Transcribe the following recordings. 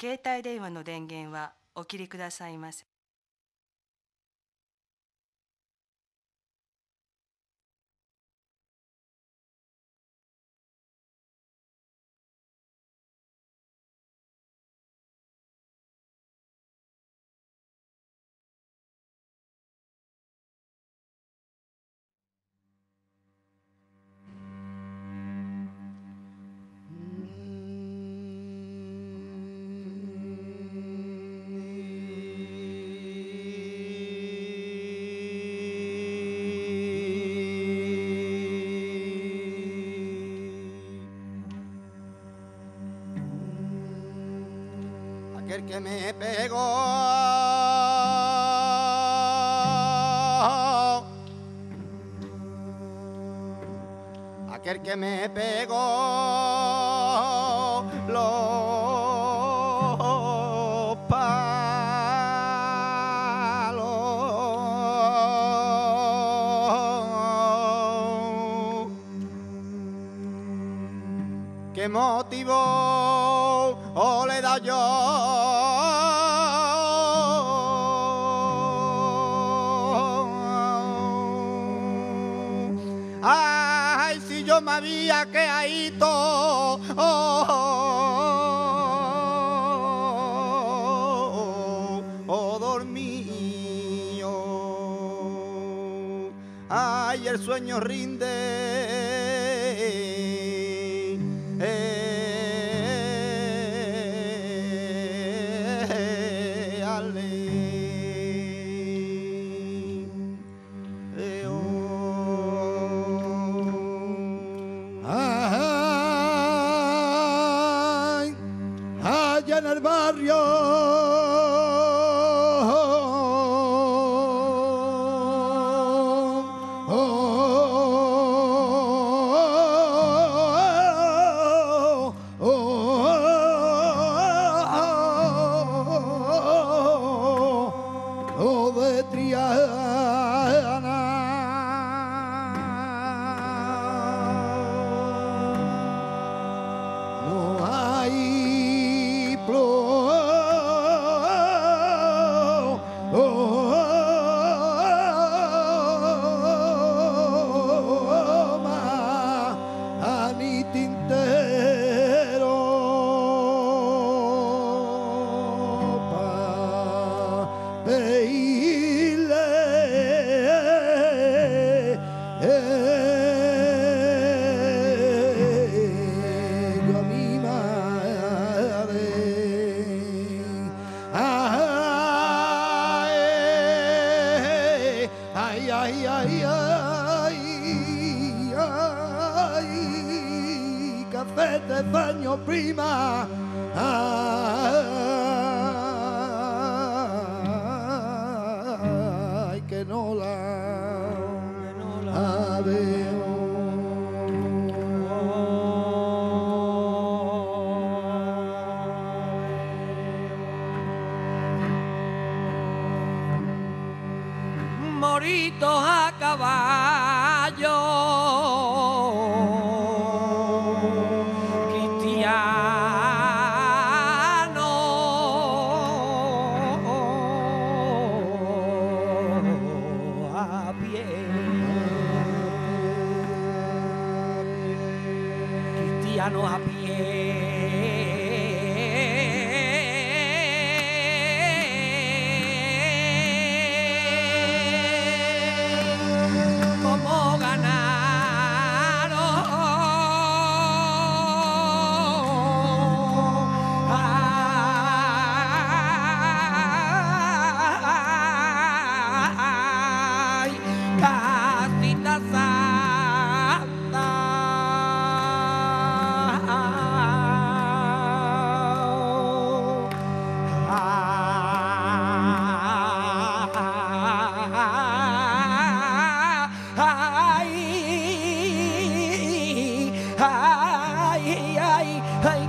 携帯電話の電源はお切りくださいませ。Motivo o le da yo? Oh, dormido. Ay, el sueño rinde. Moritos a caballo. ay, ay, ay, ay,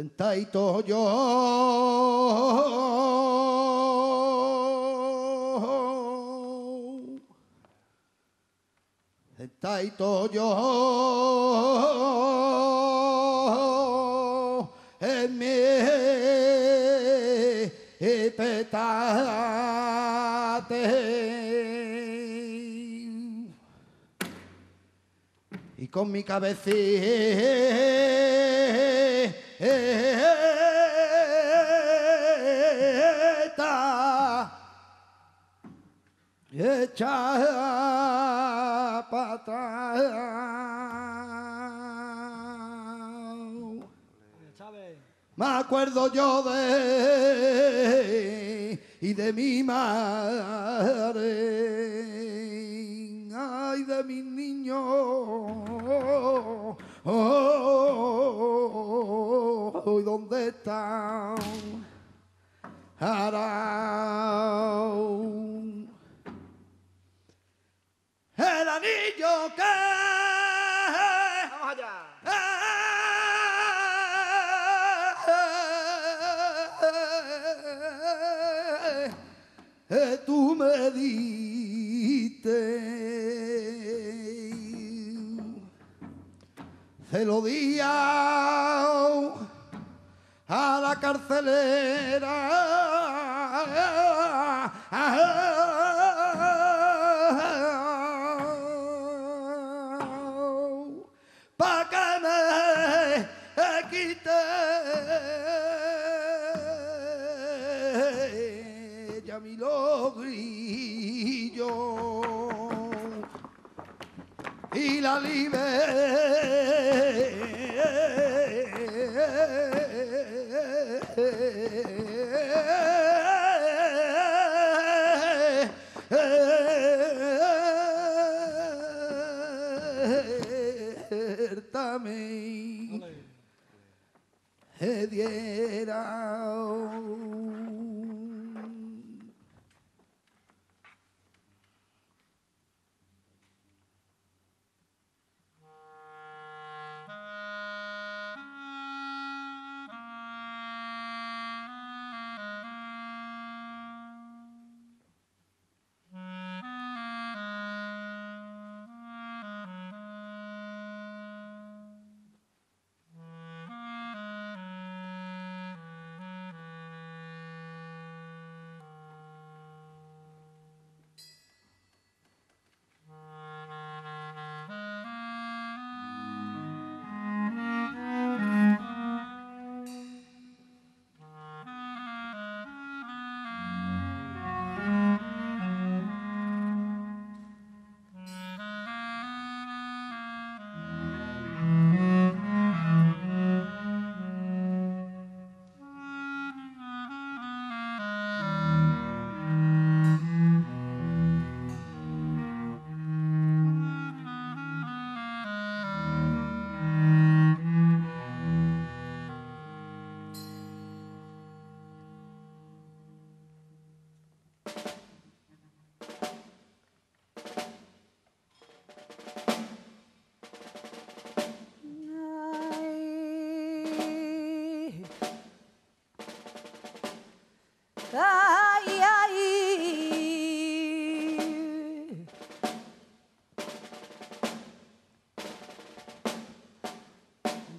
sentadito yo, sentadito yo. En mi petate. Y con mi cabecita hecha para atrás. Me acuerdo yo de y de mi madre, ay de mis niños, oh, ¿y ¿dónde están? Ahora, el anillo que Vamos allá. Eh, tú me diste se lo di a la carcelera libertame diera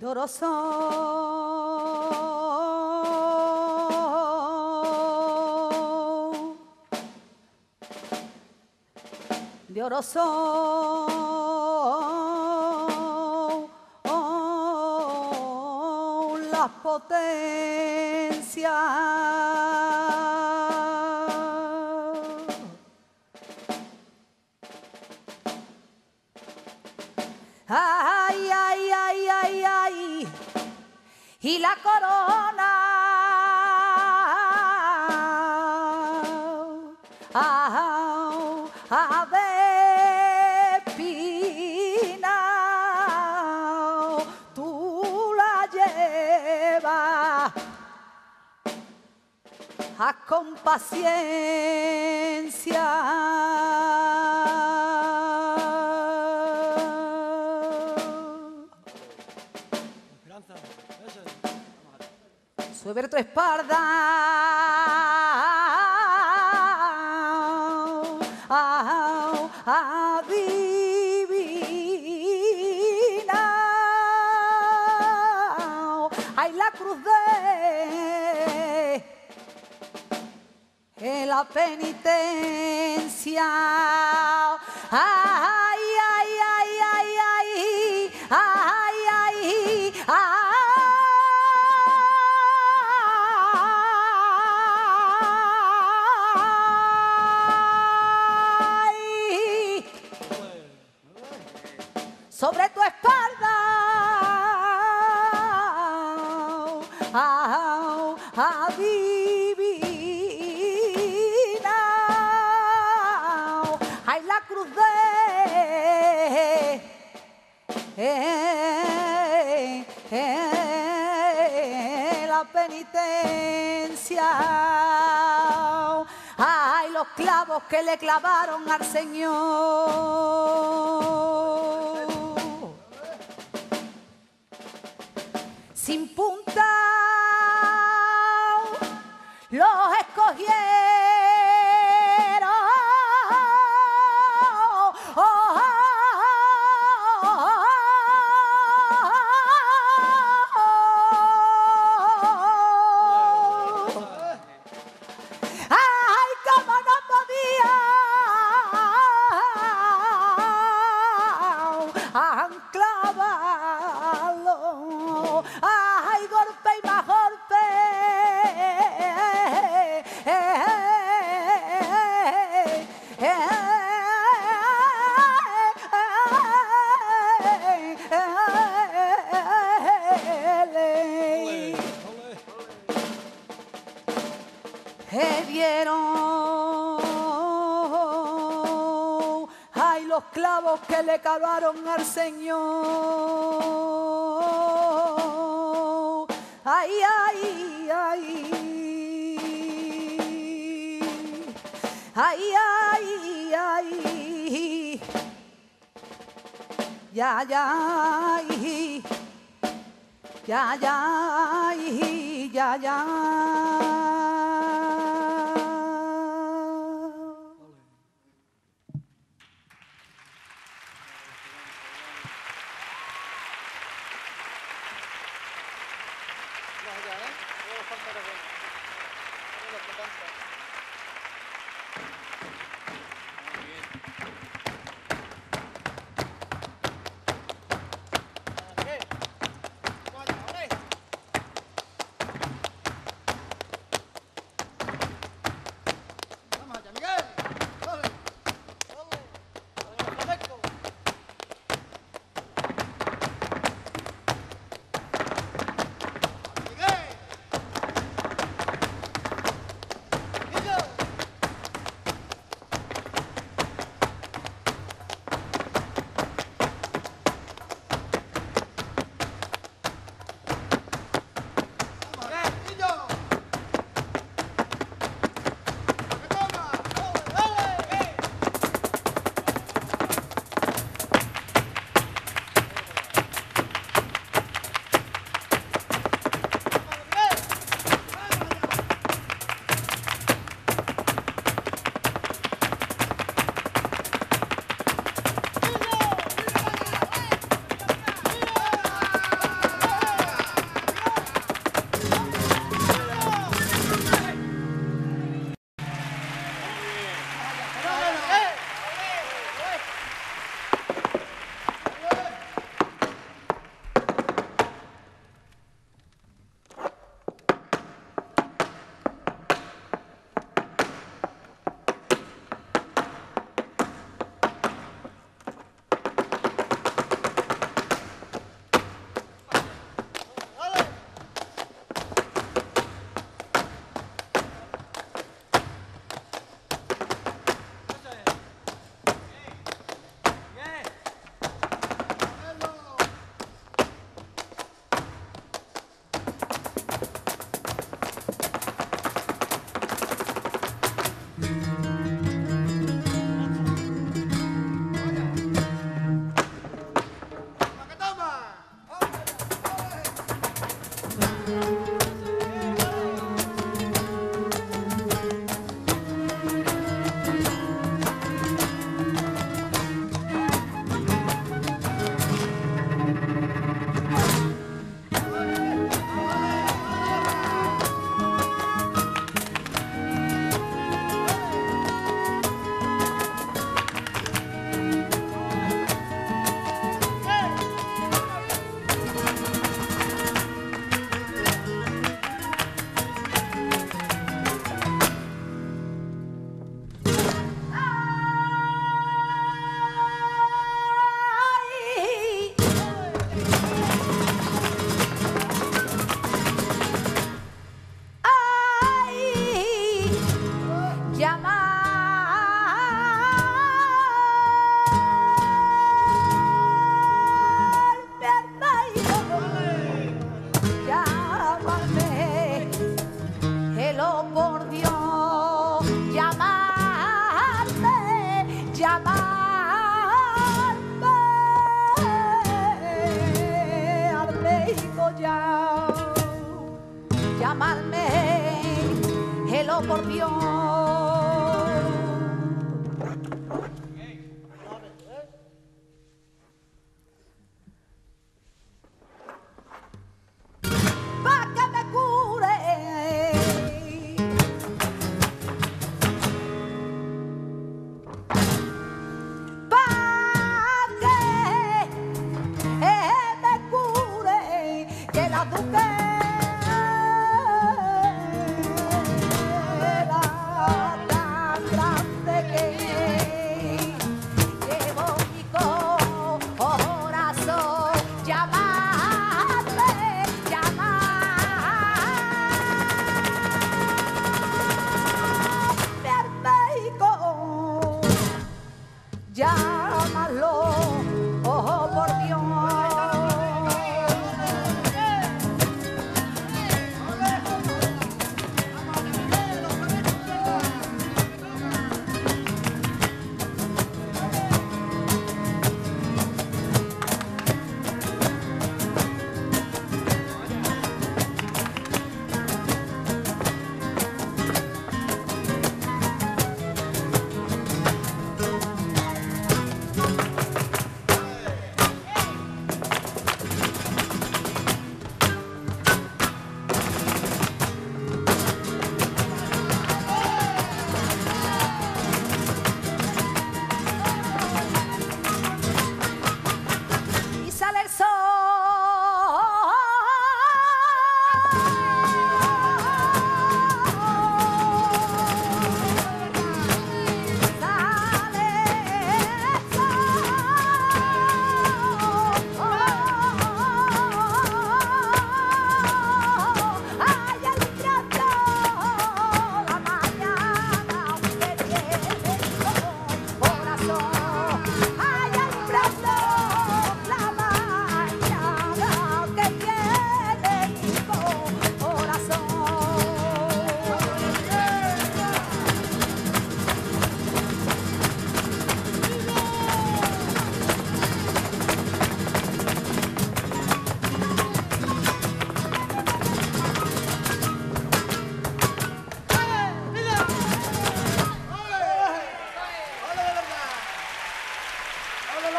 Doroso. De Oroso. Oh, las potencias. Con penitencia. Ah, ah, que le clavaron al Señor. acabaron al Señor. Ay, ay, ay. Ay, ay, ay. Ya, ya, ya, ya, ya, ya.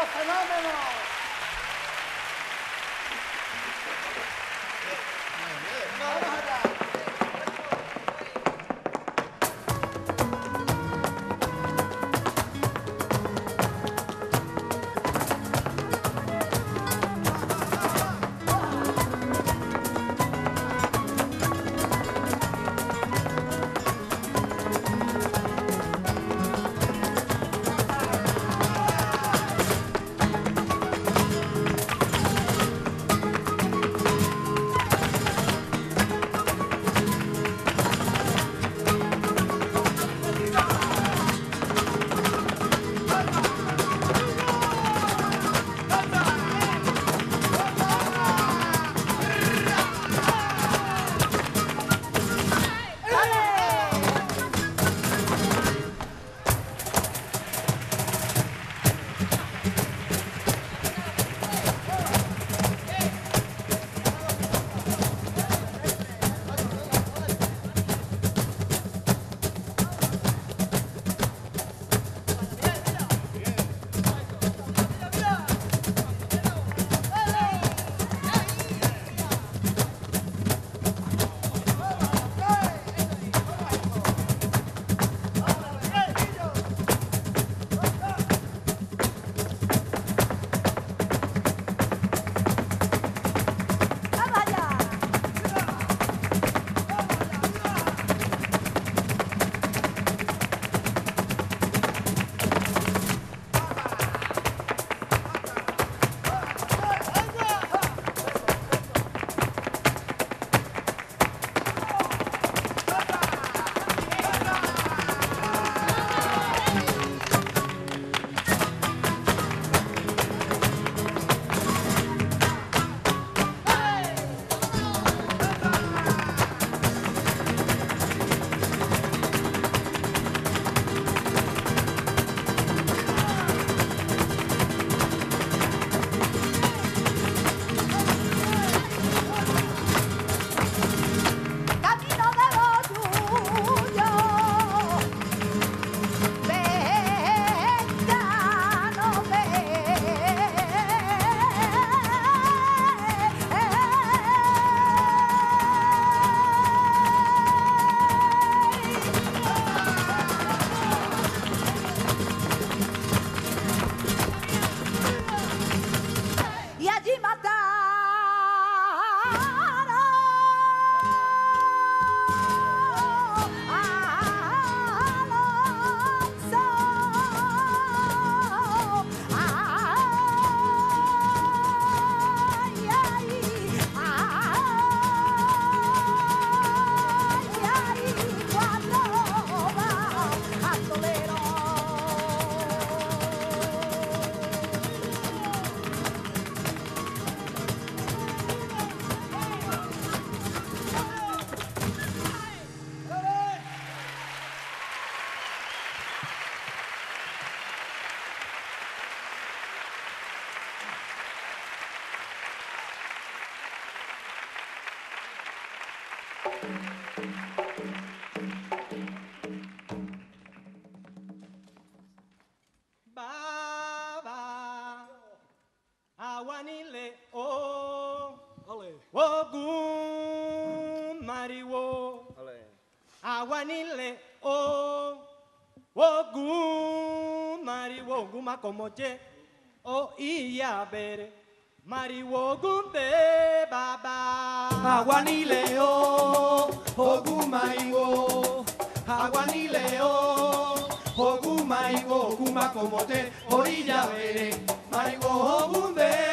fenómenos. Vamos allá. Anile o. Ogun Mariwo. Awanile o. Ogun Mariwo ogun Komoche O Iyabere Mariwo Gumbe Baba. Awanile o. Ogun Mariwo. Awanile o. Ogun Mariwo ogun Komote O Iyabere Mariwo ogunde.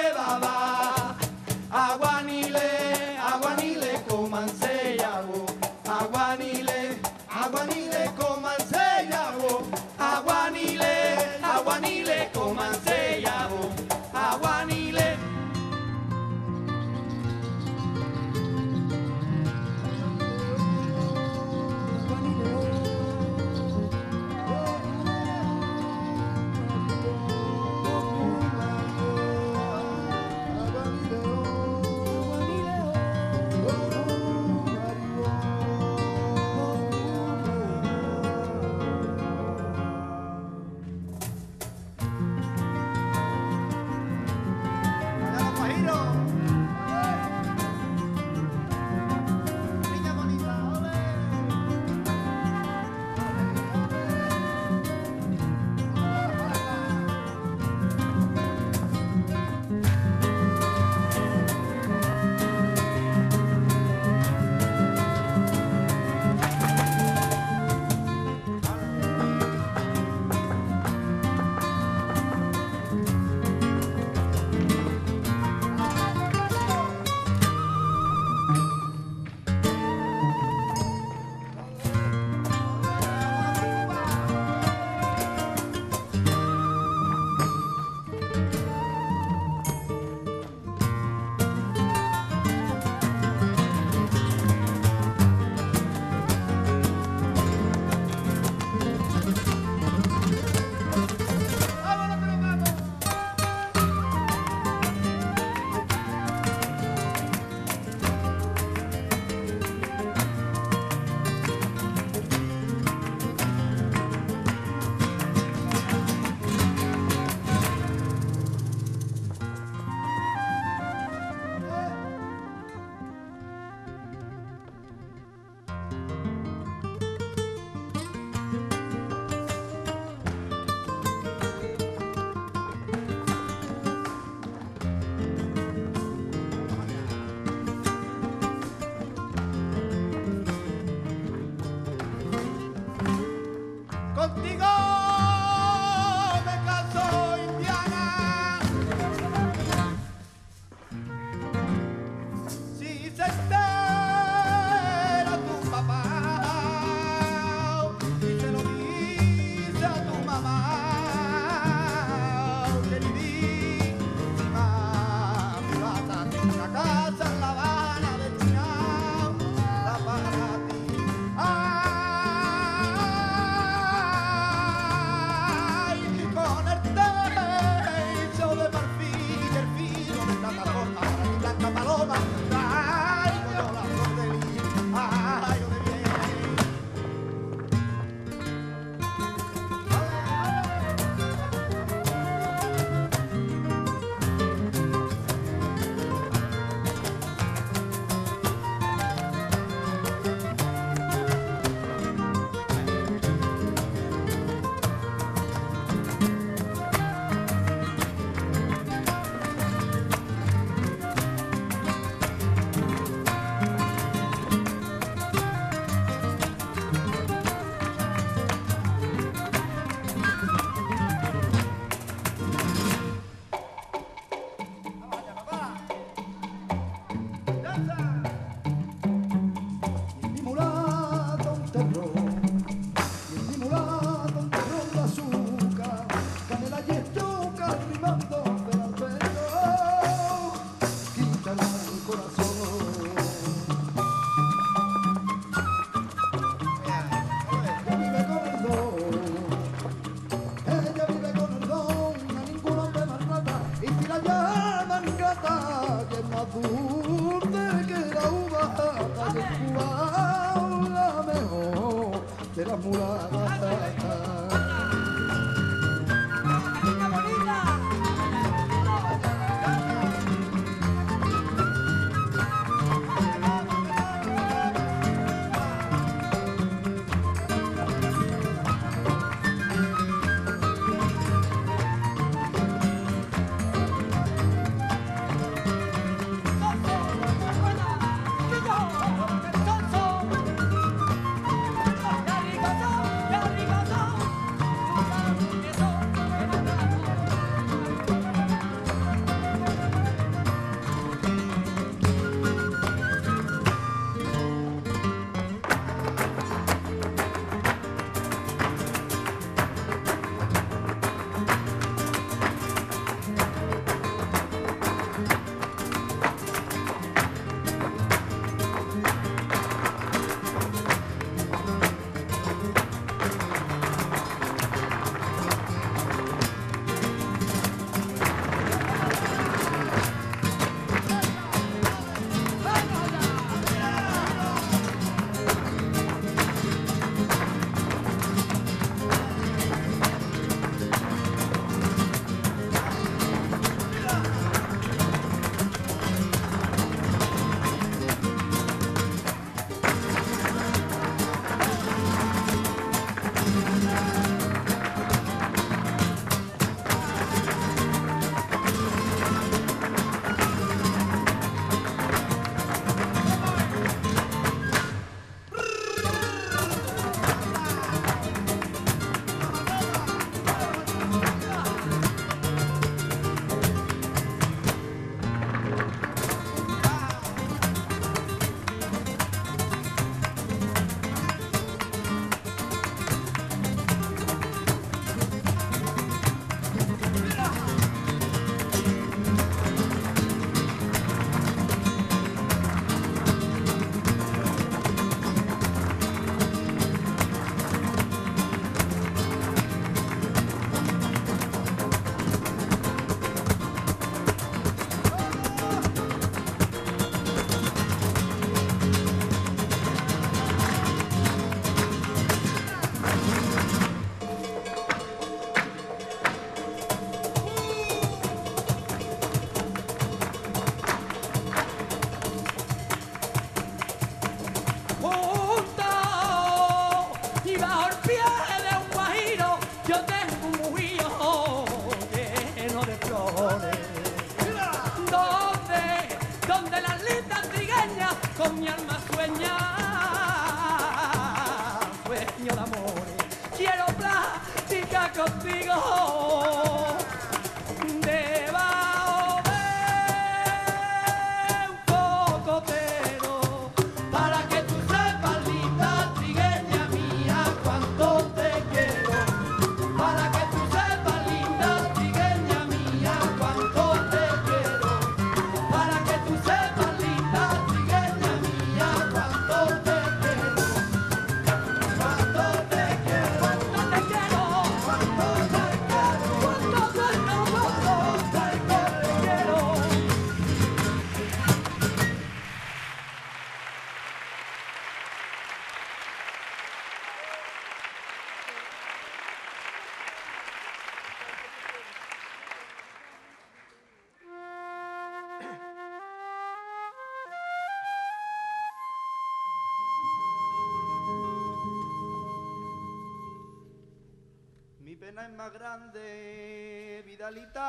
Más grande, Vidalita,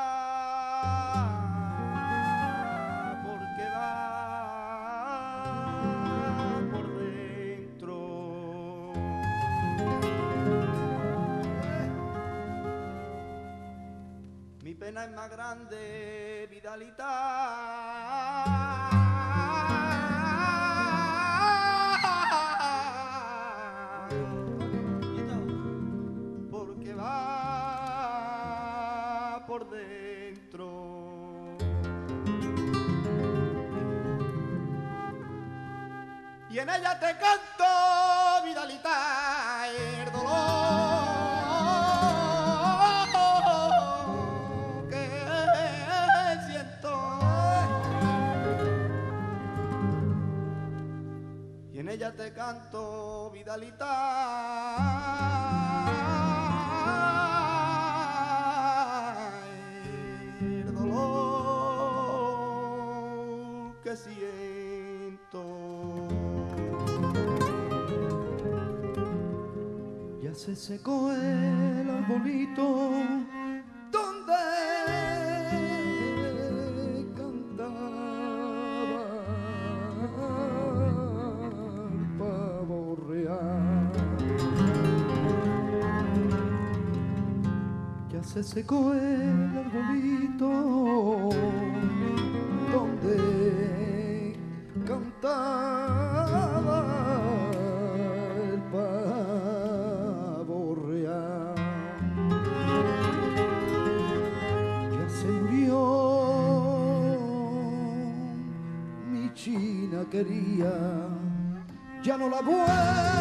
porque va por dentro. Mi pena es más grande, Vidalita Ella te canto, secó el arbolito donde cantaba el pavo real. Ya se secó el ya no la